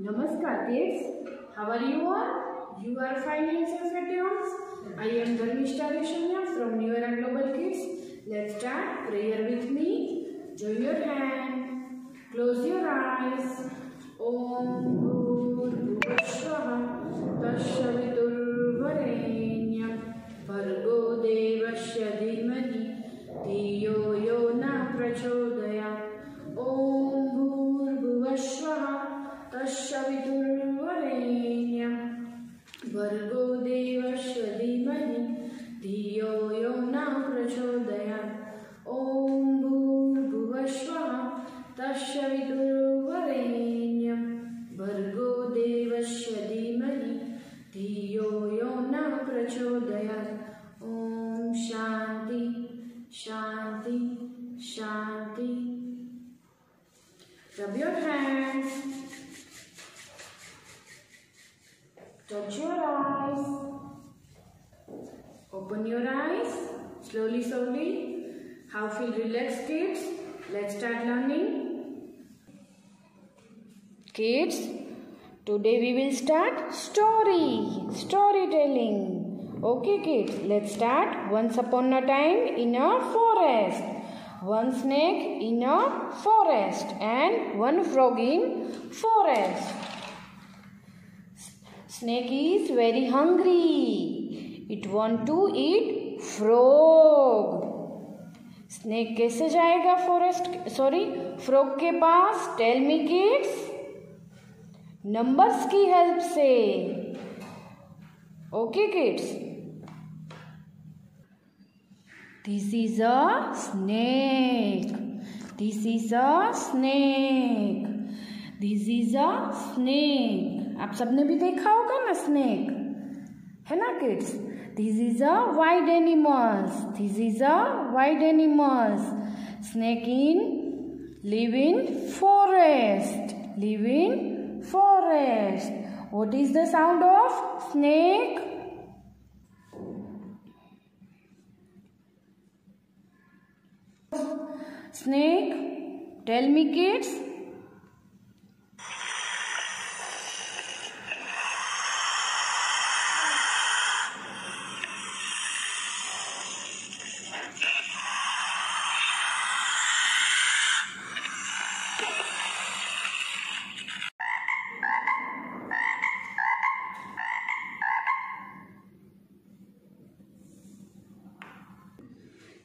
नमस्कार kids how are you all you are fine and safe at I am Dharmishtha Reshamiya from new and global kids let's start prayer with me join your hand close your eyes ओम भूर्भुवः स्वः तस्सवितु प्रचोदयात् ॐ शान्ति शान्ति शान्ति Rub your hands. Touch your eyes. Open your eyes. Slowly, slowly. How feel relaxed, kids? Let's start learning. Kids, today we will start story, storytelling. Okay, kids, let's start. Once upon a time in a forest. One snake in a forest and one frog in forest. Snake is very hungry. It want to eat frog. Snake कैसे जाएगा forest sorry frog के पास tell me kids numbers की help से okay kids this is a snake this is a snake this is a snake आप सबने भी देखा होगा ना स्नेक है ना kids this is a wide animals this is a wide animals snake in live in forest live in forest what is the sound of snake snake tell me kids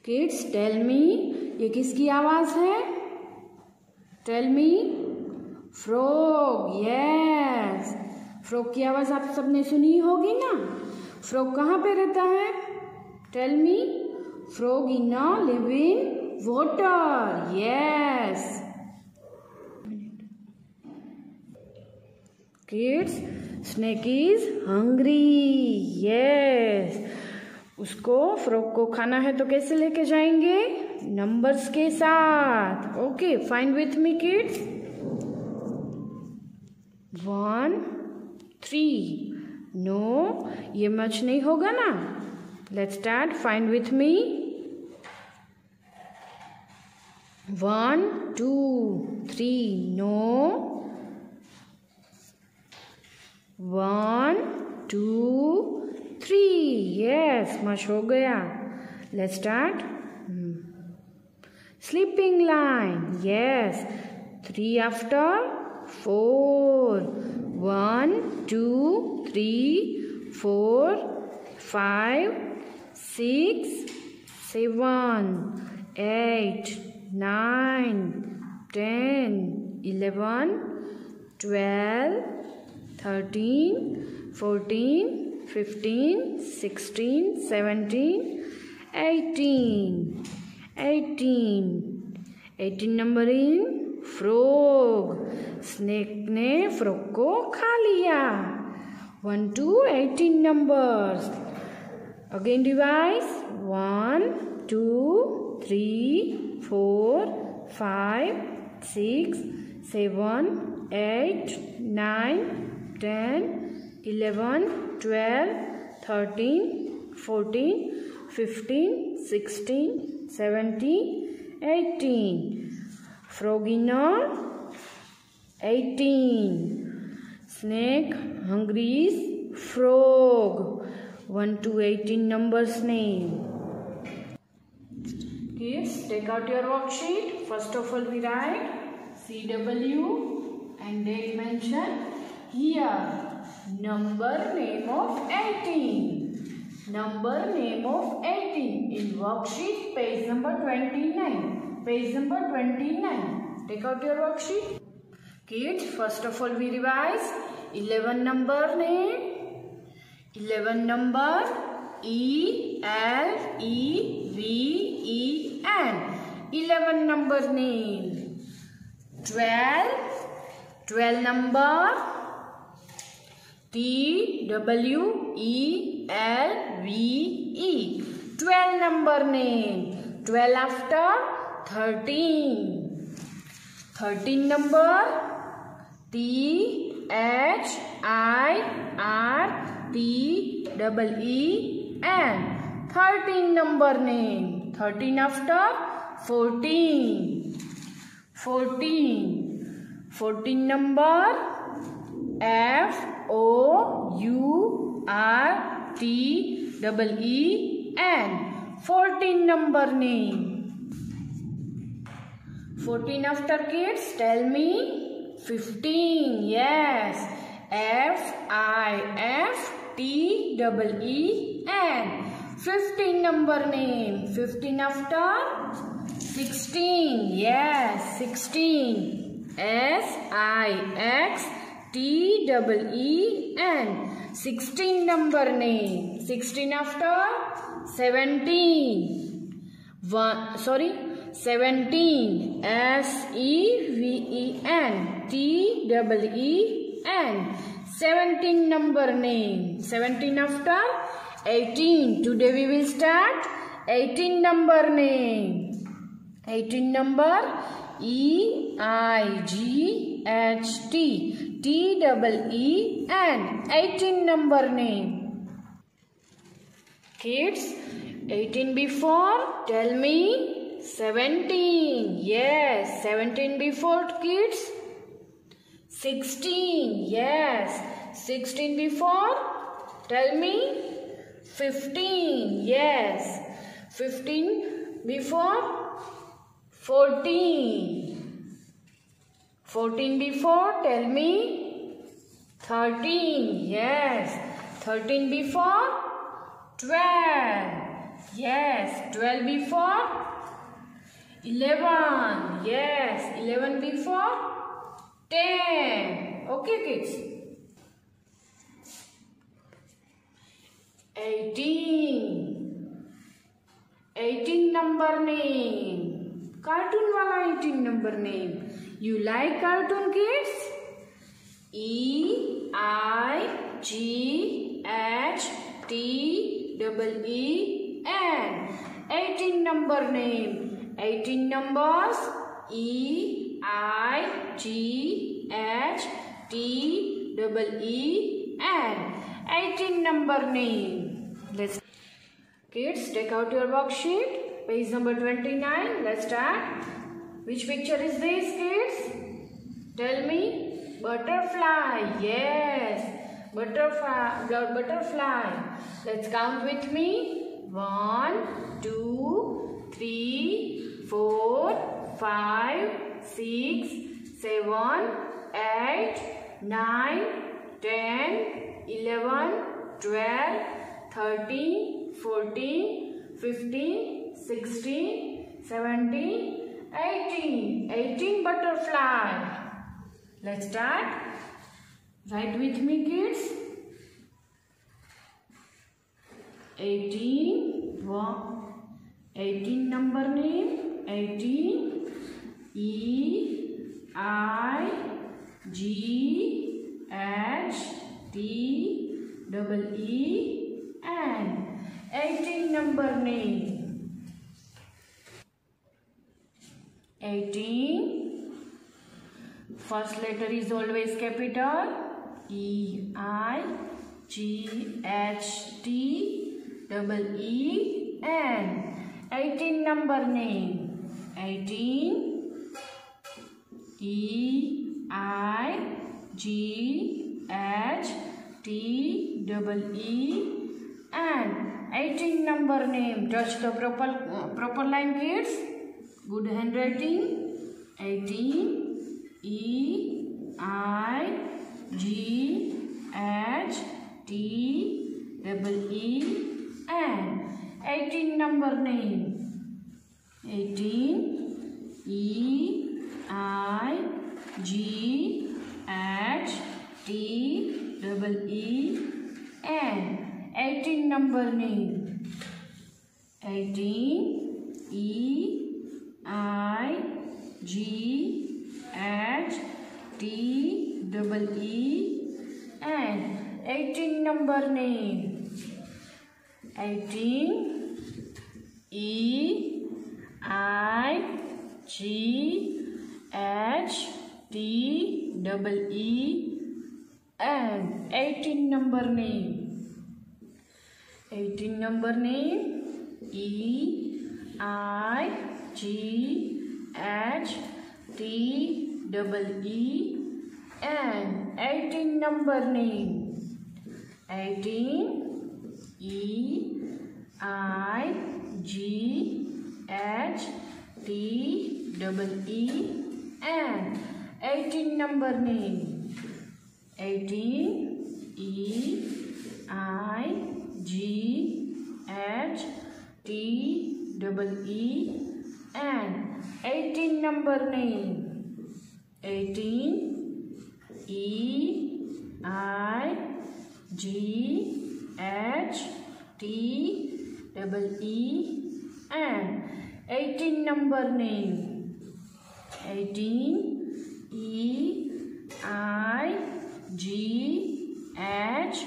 kids tell me ये किसकी आवाज़ है? Tell me frog yes frog की आवाज़ आप सबने सुनी होगी ना? फ्रॉग कहाँ पे रहता है? Tell me frog in a live in water yes kids snake is hungry yes उसको फ्रॉक को खाना है तो कैसे लेके जाएँगे? नंबर्स के साथ। Okay fine with me kids one three no ये मच नहीं होगा ना? Let start fine with me one two three no one two three yes match हो गया. Let start Sleeping line. Yes. Three after four. One, two, three, four, five, six, seven, eight, nine, ten, eleven, twelve, thirteen, fourteen, fifteen, sixteen, seventeen, eighteen. 18 18 number in frog snake ने frog को खा लिया. One two eighteen numbers again device one two three four five six seven eight nine ten eleven twelve thirteen fourteen fifteen sixteen 17, 18. Froginor, 18. Snake hungry is frog. 1 to 18 numbers name. Kids, take out your worksheet. First of all, we write CW and date mention here. Number name of 18 number name of 18 in worksheet page number 29 page number 29 take out your worksheet. Kids first of all we revise. 11 number name. 11 number E L E V E N. 11 number name. 12 12 number T W E L V E. 12 number name. 12 after 13 13 number. T H I R T double E N. 13 number name. 13 after 14 14 14 number. F O U R T double E N 14 number name 14 after kids tell me 15 yes F I F T double E N 15 number name 15 after 16 yes 16 S I X T double E N sixteen number ने sixteen after seventeen sorry seventeen S E V E N T double E N seventeen number name seventeen after eighteen today we will start eighteen number name eighteen number E I G H T T double E and 18 number name. Kids 18 before tell me 17 yes 17 before kids. 16 yes 16 before tell me 15 yes 15 before 14 14 before tell me. 13 yes. 13 before 12 yes 12 before 11 yes 11 before 10 okay kids. 18 18 number name. Cartoon wala 18 number name you like cartoon kids? E I G H T double E N. 18 number name. 18 numbers. E I G H T double E N. 18 number name. Let's kids take out your worksheet. Page number 29 let's start which picture is this kids? Tell me. Butterfly. Yes. Butterfly butterfly. Let's count with me. One two three four five six seven eight nine ten eleven twelve thirteen fourteen fifteen sixteen seventeen eighteen. Eighteen butterfly. Let's start. Write with me kids. 18 one 18 number name. 18 E. I. G. H. T. Double E. N. 18 number name 18 first letter is always capital E I G H T double E N 18 number name 18 E I G H T double E and 18 number name. Touch the proper uh, proper line kids. Good handwriting. 18 E I G H T double E and 18 number name. 18 E I G H T double E and 18 number name 18 E I G H T double E and 18 number name. 18 E I G H T double E and 18 number name. 18 number name. E I G H T double E and 18 number name. 18 E I G H T double E and 18 number name. 18 E I G H T double E and 18 number name 18 E I G H T double E and 18 number name 18 E I G H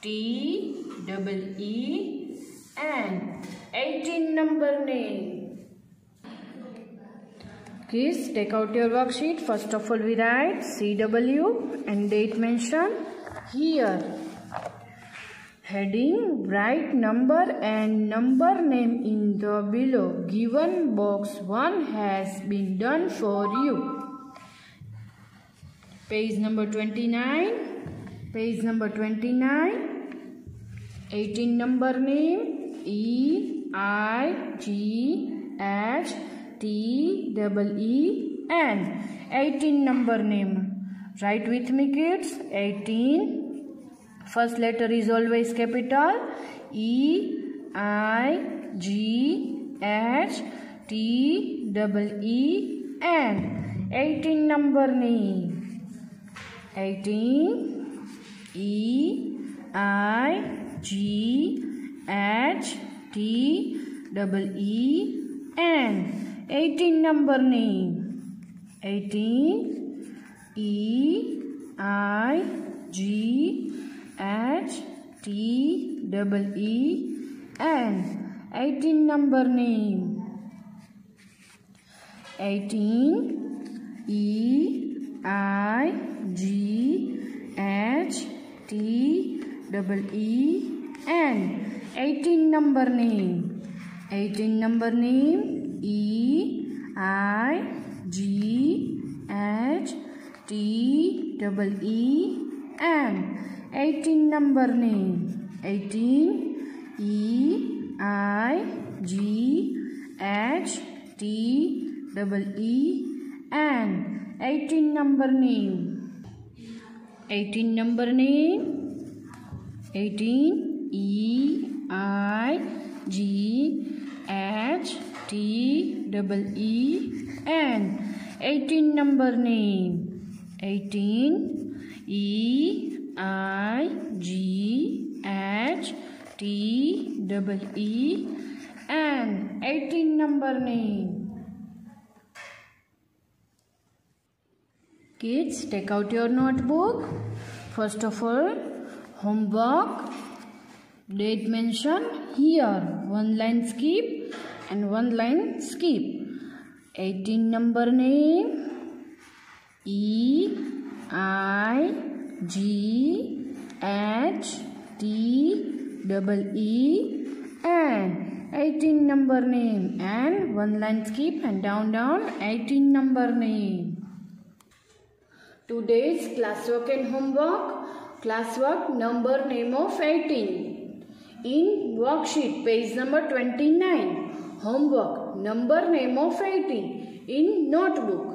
T double E and 18 number name. Kids, take out your worksheet. First of all, we write CW and date mention here. Heading, write number and number name in the below. Given box 1 has been done for you. Page number 29. Page number 29. 18 number name E I G H T double E N. 18 number name. Write with me kids. 18 first letter is always capital. E I G H T double E N. 18 number name. 18 E I G H T double E N 18 number name. 18 E I G H T double E N. 18 number name. 18 E I G H T double E N. 18 number name. 18 number name E I G H T double E N 18 number name 18 E I G H T double E N 18 number name 18 number name 18 E I G H T double E N 18 number name 18 E I G H T double E N 18 number name Kids, take out your notebook. First of all, homework. Date mentioned here. One line skip and one line skip. 18 number name. E I G H T double E and 18 number name and one line skip and down down 18 number name. Today's classwork and homework. classwork number name of 18 in worksheet page number 29 homework number name of 18 in notebook.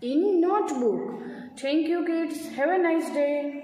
In notebook. Thank you kids. Have a nice day